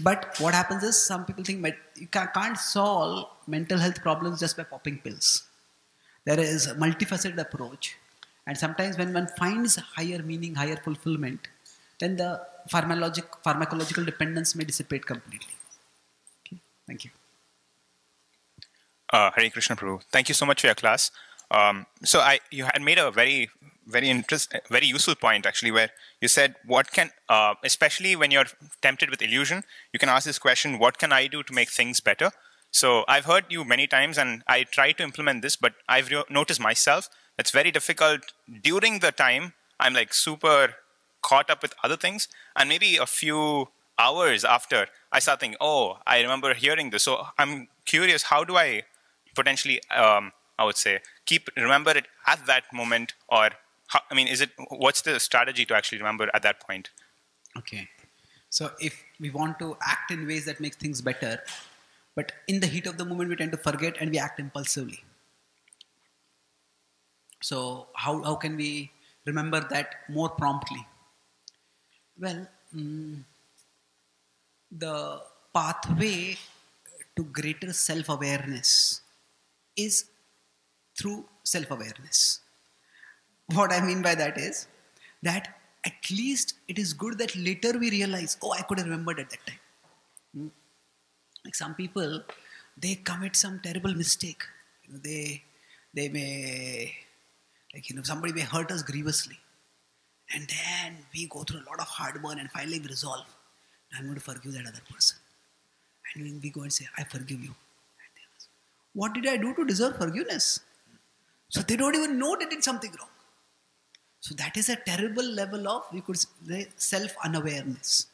But what happens is some people think med- you can't solve mental health problems just by popping pills. There is a multifaceted approach. And sometimes when one finds higher meaning, higher fulfillment, then the pharmacologic, pharmacological dependence may dissipate completely. Okay, thank you. uh, Hare Krishna, Prabhu. Thank you so much for your class. Um, so I, you had made a very, very interest, very useful point actually, where you said, "What can, uh, especially when you're tempted with illusion, you can ask this question: What can I do to make things better?" So I've heard you many times, and I try to implement this, but I've noticed myself it's very difficult during the time. I'm like super caught up with other things, and maybe a few hours after, I start thinking, "Oh, I remember hearing this." So I'm curious, how do I potentially, um, I would say, keep remember it at that moment, or how, I mean, is it what's the strategy to actually remember at that point? Okay. So if we want to act in ways that make things better, but in the heat of the moment we tend to forget and we act impulsively. So how, how can we remember that more promptly? Well, mm, the pathway to greater self-awareness is through self-awareness. What I mean by that is that at least it is good that later we realize, oh, I could have remembered at that time. Hmm? Like some people, they commit some terrible mistake. You know, they they may like you know somebody may hurt us grievously, and then we go through a lot of hard burn and finally we resolve. I'm going to forgive that other person, and we go and say, I forgive you. What did I do to deserve forgiveness? So they don't even know they did something wrong. So that is a terrible level of we could say self unawareness.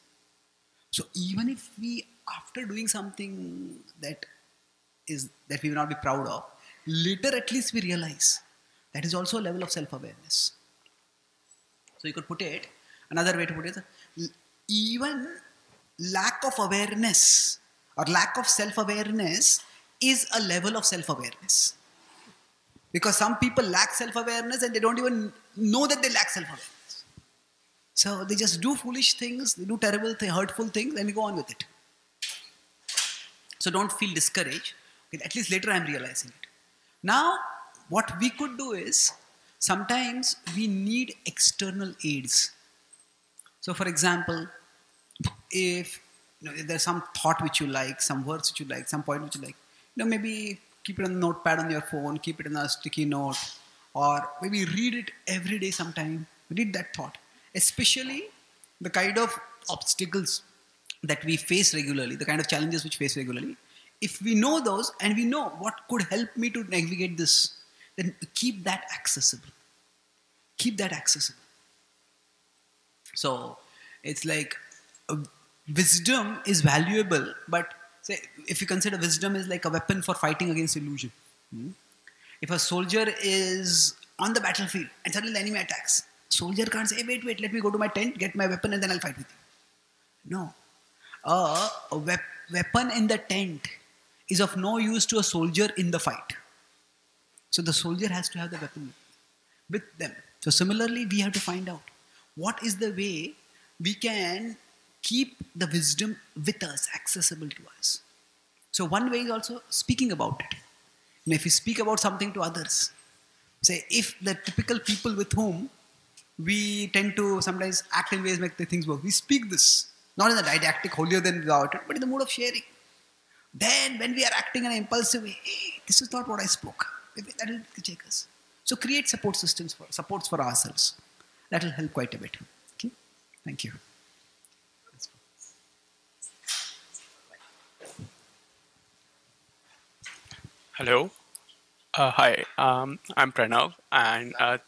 So even if we after doing something that is that we will not be proud of, later at least we realize that is also a level of self awareness. So you could put it another way to put it even lack of awareness or lack of self awareness is a level of self awareness. Because some people lack self awareness and they don't even know that they lack self awareness. So they just do foolish things, they do terrible, th- hurtful things, and they go on with it. So don't feel discouraged. At least later I'm realizing it. Now, what we could do is sometimes we need external aids. So, for example, if, you know, there's some thought which you like, some words which you like, some point which you like, you know, maybe keep it on the notepad on your phone, keep it in a sticky note, or maybe read it every day sometime. Read that thought. Especially the kind of obstacles that we face regularly, the kind of challenges which face regularly. If we know those and we know what could help me to navigate this, then keep that accessible. Keep that accessible. So it's like uh, wisdom is valuable, but say if you consider wisdom is like a weapon for fighting against illusion. Hmm? If a soldier is on the battlefield and suddenly the enemy attacks, soldier can't say, hey, wait, wait, let me go to my tent, get my weapon, and then I'll fight with you. No. A wep- weapon in the tent is of no use to a soldier in the fight. So the soldier has to have the weapon with them. So similarly, we have to find out what is the way we can keep the wisdom with us, accessible to us. So one way is also speaking about it. And if we speak about something to others, say if the typical people with whom we tend to sometimes act in ways make the things work, we speak this, not in a didactic, holier than thou, but in the mood of sharing. Then when we are acting in an impulsive way, hey, this is not what I spoke. That will check us. So create support systems for supports for ourselves. That will help quite a bit. Okay. Thank you. Hello. Uh, hi, um, I'm Pranav, and uh,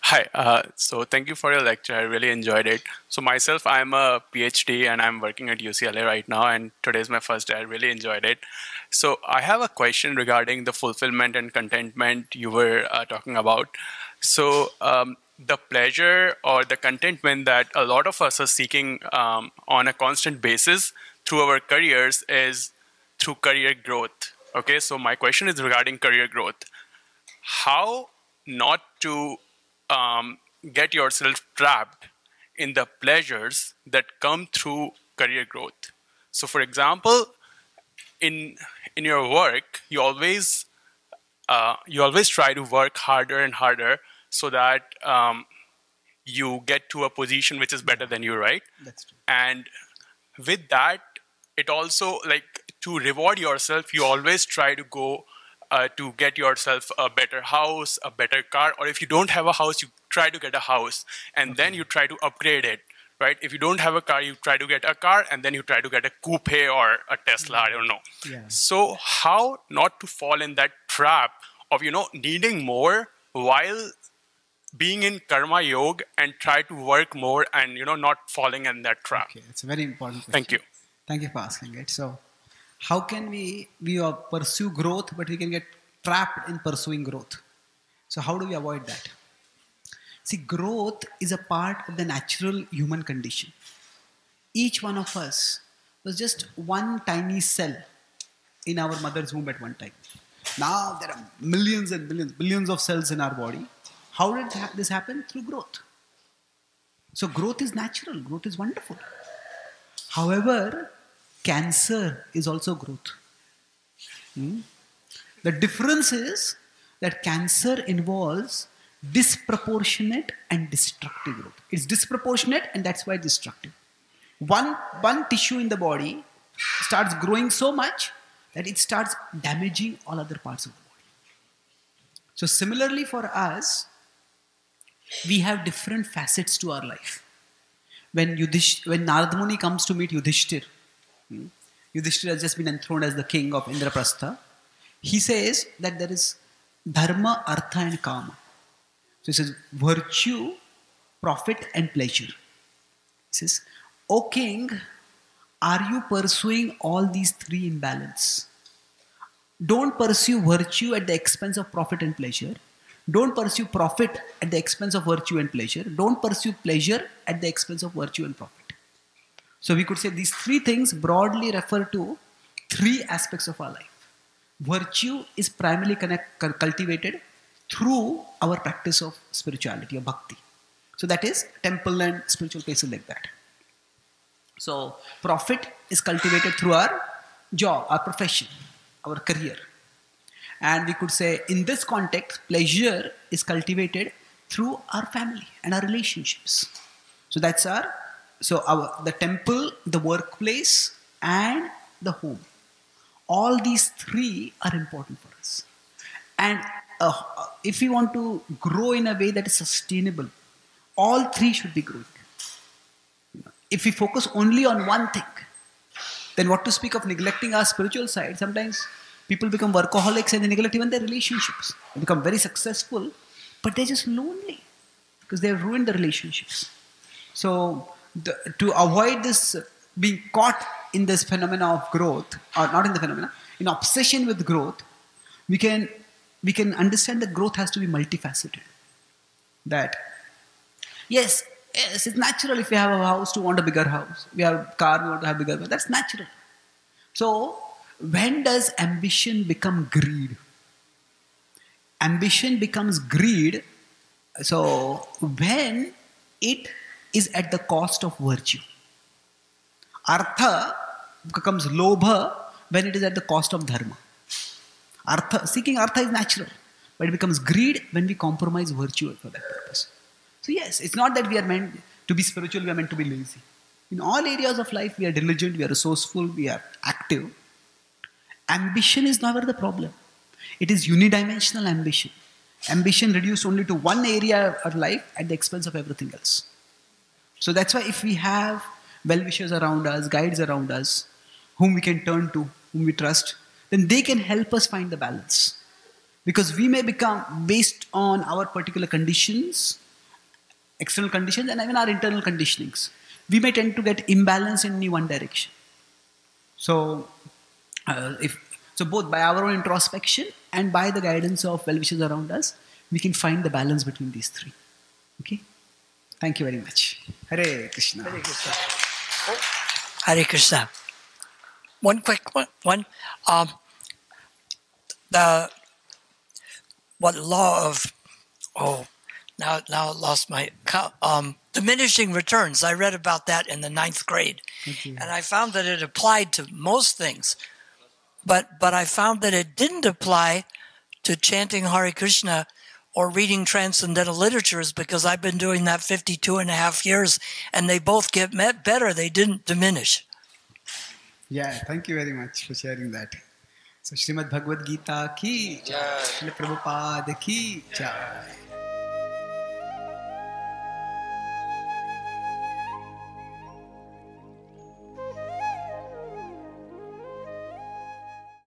hi. Uh, so thank you for your lecture. I really enjoyed it. So myself, I'm a PhD, and I'm working at UCLA right now. And today's my first day. I really enjoyed it. So I have a question regarding the fulfillment and contentment you were uh, talking about. So um, the pleasure or the contentment that a lot of us are seeking um, on a constant basis through our careers is through career growth Okay, so my question is regarding career growth. How not to um, get yourself trapped in the pleasures that come through career growth. So, for example, in in your work, you always uh, you always try to work harder and harder so that um, you get to a position which is better than you, right? That's true. And with that, it also like to reward yourself, you always try to go uh, to get yourself a better house, a better car, or if you don't have a house, you try to get a house, and okay. then you try to upgrade it. Right? If you don't have a car, you try to get a car, and then you try to get a coupe or a Tesla. I don't know. Yeah. So how not to fall in that trap of you know needing more while being in karma yoga and try to work more and you know not falling in that trap. Okay, it's a very important. Question. Thank you. Thank you for asking it. So how can we we uh, pursue growth but we can get trapped in pursuing growth so how do we avoid that see growth is a part of the natural human condition each one of us was just one tiny cell in our mother's womb at one time. Now there are millions and millions, billions of cells in our body. How did this happen? Through growth. So growth is natural, growth is wonderful. However, cancer is also growth. Hmm? The difference is that cancer involves disproportionate and destructive growth. It's disproportionate and that's why destructive. One, one tissue in the body starts growing so much that it starts damaging all other parts of the body. So, similarly for us, we have different facets to our life. When, Yudhish, when Narad Muni comes to meet Yudhishthir, Yudhishthir has just been enthroned as the king of Indraprastha. He says that there is dharma, artha, and kama. So he says virtue, profit, and pleasure. He says, O king, are you pursuing all these three in balance? Don't pursue virtue at the expense of profit and pleasure. Don't pursue profit at the expense of virtue and pleasure. Don't pursue pleasure at the expense of virtue and profit. So we could say these three things broadly refer to three aspects of our life. Virtue is primarily connect, cultivated through our practice of spirituality or bhakti. So that is temple and spiritual places like that. So profit is cultivated through our job, our profession, our career. And we could say in this context, pleasure is cultivated through our family and our relationships. So that's our so our the temple, the workplace, and the home. All these three are important for us. And uh, if we want to grow in a way that is sustainable, all three should be growing. If we focus only on one thing, then what to speak of neglecting our spiritual side? Sometimes people become workaholics and they neglect even their relationships. They become very successful, but they're just lonely because they've ruined the relationships. So, the, to avoid this being caught in this phenomena of growth, or not in the phenomena, in obsession with growth, we can we can understand that growth has to be multifaceted. That yes, yes, it's natural if we have a house to want a bigger house. We have a car, we want to have a bigger car. That's natural. So when does ambition become greed? Ambition becomes greed. So when it is at the cost of virtue. Artha becomes lobha when it is at the cost of dharma. Artha, seeking artha is natural, but it becomes greed when we compromise virtue for that purpose. So yes, it's not that we are meant to be spiritual, we are meant to be lazy. In all areas of life, we are diligent, we are resourceful, we are active. Ambition is never the problem. It is unidimensional ambition. Ambition reduced only to one area of life at the expense of everything else. So that's why if we have well-wishers around us, guides around us, whom we can turn to, whom we trust, then they can help us find the balance. Because we may become, based on our particular conditions, external conditions, and even our internal conditionings, we may tend to get imbalance in any one direction. So, uh, if so, both by our own introspection and by the guidance of well-wishers around us, we can find the balance between these three. Okay. Thank you very much. Hare Krishna. Hare Krishna. Hare Krishna. One quick one. one um, the what law of oh now now I lost my um, diminishing returns. I read about that in the ninth grade, and I found that it applied to most things, but but I found that it didn't apply to chanting Hare Krishna or reading transcendental literatures because I've been doing that 52 and a half years and they both get met better. They didn't diminish. Yeah, thank you very much for sharing that. So, Srimad Bhagavad Gita ki, Jai. Prabhupada ki, Jai.